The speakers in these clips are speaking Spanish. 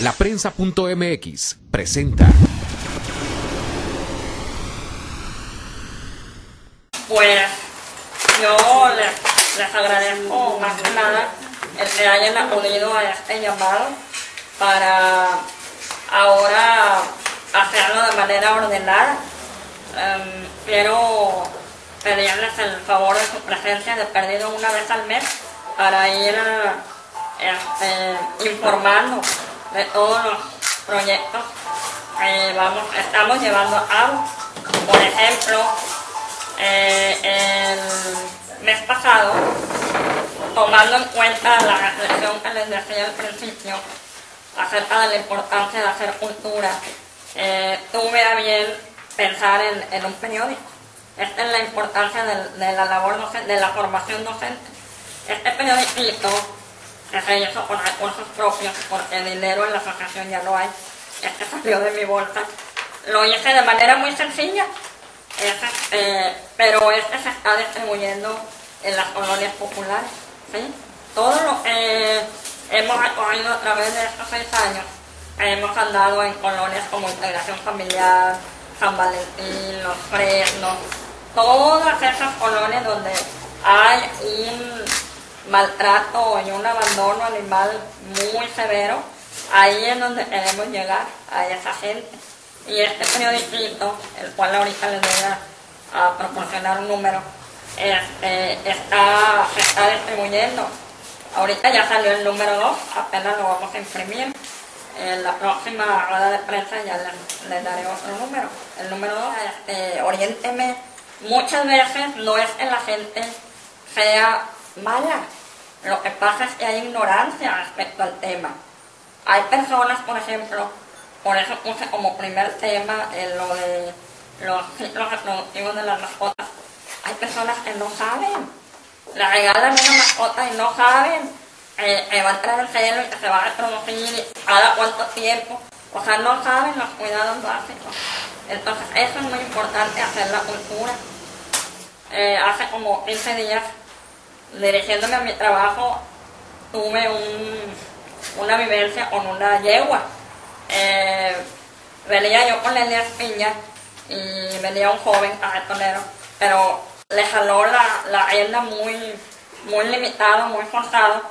La prensa.mx presenta. Pues yo les, agradezco más que nada el que hayan acudido a este llamado para ahora hacerlo de manera ordenada. Em, quiero pedirles el favor de su presencia de perdido una vez al mes para ir este, informando de todos los proyectos que estamos llevando a. Por ejemplo, eh, el mes pasado, tomando en cuenta la reflexión que les decía al principio acerca de la importancia de hacer cultura, eh, tuve a bien pensar en, un periódico. Esta es la importancia de, la labor docente, de la formación docente. Este periódico se hizo con recursos propios, porque dinero en la asociación ya no hay, este salió de mi bolsa, lo hice de manera muy sencilla, eh, pero este se está distribuyendo en las colonias populares. ¿sí? Todo lo que hemos recorrido a través de estos seis años, hemos andado en colonias como Integración Familiar, San Valentín, Los Fresnos, todas esas colonias donde hay un maltrato y un abandono animal muy severo, ahí es donde queremos llegar a esa gente. Y este periódico, el cual ahorita les voy a, proporcionar un número, este, está, está distribuyendo. Ahorita ya salió el número 2, apenas lo vamos a imprimir. En la próxima rueda de prensa ya les, daré otro número. El número 2, este, oriénteme. Muchas veces no es que la gente sea mala, lo que pasa es que hay ignorancia respecto al tema. Hay personas, por ejemplo, por eso puse como primer tema en lo de los ciclos reproductivos de las mascotas. Hay personas que no saben. Le regalan una mascota y no saben eh, que va a entrar el cielo y que se va a reproducir cada cuánto tiempo. O sea, no saben los cuidados básicos. Entonces, eso es muy importante hacer la cultura. Eh, hace como 15 días dirigiéndome a mi trabajo, tuve una vivencia con una yegua. Eh, venía yo con la Piña y venía un joven carretonero, pero le jaló la, la muy, muy limitado, muy forzado.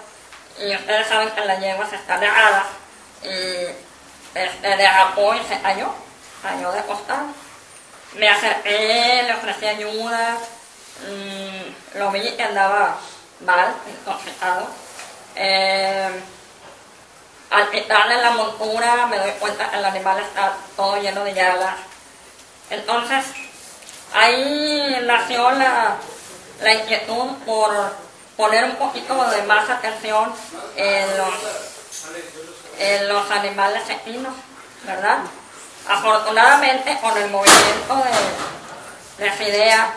Y ustedes saben que la yegua se está y este, derrapó y se cayó, cayó de costado. Me acerqué, le ofrecí ayuda, mm, lo vi que andaba mal, intoxicado. Eh, al quitarle la montura me doy cuenta que el animal está todo lleno de llagas. Entonces, ahí nació la, la inquietud por poner un poquito de más atención en los, en los animales equinos, ¿verdad? Afortunadamente, con el movimiento de, de FIDEA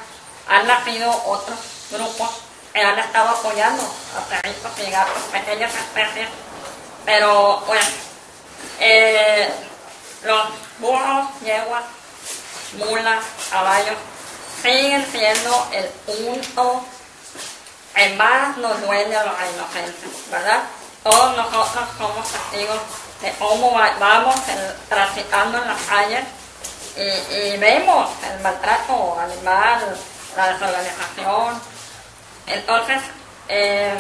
han nacido otros grupos han estado apoyando a perritos y gatos, pequeñas especies, pero pues eh, los burros, yeguas, mulas, caballos siguen siendo el punto que más nos duele a los inocentes, ¿verdad? Todos nosotros somos testigos de cómo vamos transitando en las calles y, y vemos el maltrato animal, la desorganización, entonces, eh,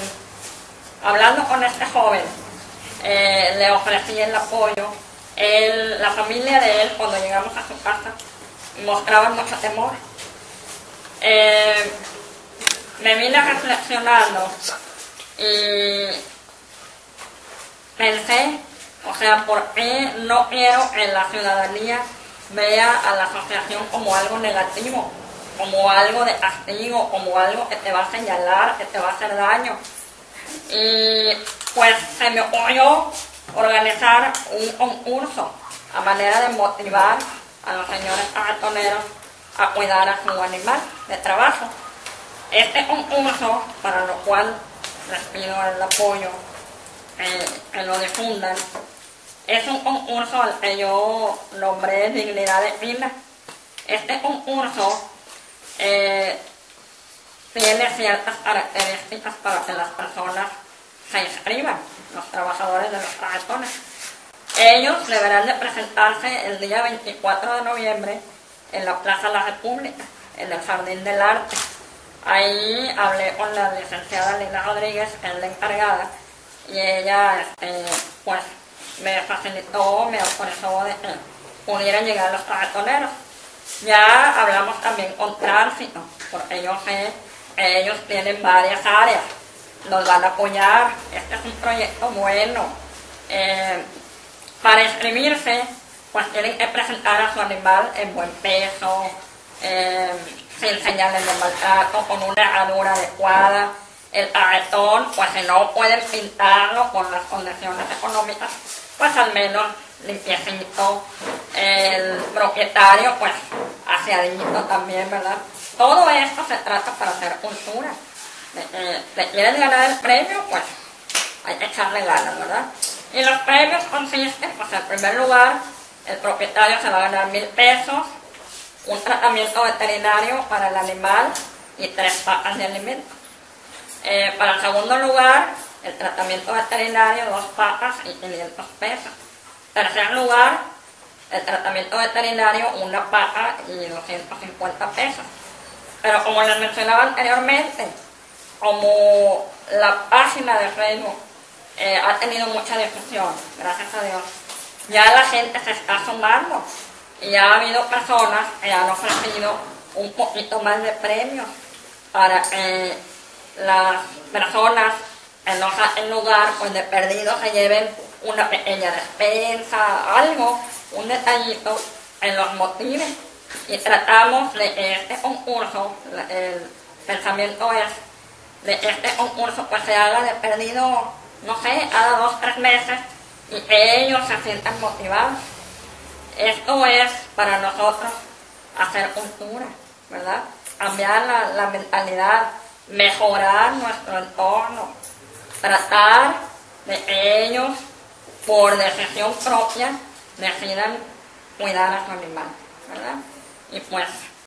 hablando con este joven, eh, le ofrecí el apoyo. la familia de él, cuando llegamos a su casa, mostraba mucho temor. Eh, me vine reflexionando y pensé, o sea, ¿por qué no quiero que la ciudadanía vea a la asociación como algo negativo? Como algo de castigo, como algo que te va a señalar, que te va a hacer daño. Y pues se me ocurrió organizar un concurso a manera de motivar a los señores cartoneros a cuidar a su animal de trabajo. Este concurso, para lo cual les pido el apoyo, eh, que lo difundan, es un concurso al que yo nombré Dignidad de Vida. Este concurso tiene ciertas características para que las personas se inscriban, los trabajadores de los cartones. Ellos deberán de presentarse el día 24 de noviembre en la Plaza de la República, en el Jardín del Arte. Ahí hablé con la licenciada Lina Rodríguez, que es la encargada, y ella este, pues me facilitó, me autorizó de que pudieran llegar los cartoneros. Ya hablamos también con tránsito, porque yo sé que ellos tienen varias áreas, nos van a apoyar, este es un proyecto bueno. Eh, para inscribirse, pues tienen que presentar a su animal en buen peso, eh, sin señales de maltrato, con una herradura adecuada. El arretón, pues si no pueden pintarlo con las condiciones económicas, pues al menos limpiecito. El propietario, pues aseadito también, ¿verdad? Todo esto se trata para hacer cultura. ¿Le quieren ganar el premio? Pues hay que echarle ganas, ¿verdad? Y los premios consisten, pues en primer lugar, el propietario se va a ganar mil pesos, un tratamiento veterinario para el animal y tres pacas de alimento. Eh, para el segundo lugar, el tratamiento veterinario, dos pacas y 500 pesos. Tercer lugar, el tratamiento veterinario, una paca y 250 pesos. Pero como les mencionaba anteriormente, como la página de Facebook eh, ha tenido mucha difusión, gracias a Dios, ya la gente se está sumando y ya ha habido personas que han ofrecido un poquito más de premios para que las personas en el lugar pues de perdido se lleven una pequeña despensa, algo, un detallito en los motivos y tratamos de que este concurso, el pensamiento es de que este concurso pues se haga de perdido, no sé, cada dos, tres meses y que ellos se sientan motivados. Esto es para nosotros hacer cultura, ¿verdad? Cambiar la mentalidad, mejorar nuestro entorno, tratar de que ellos, por decisión propia, decidan cuidar a su animal, ¿verdad? Y pues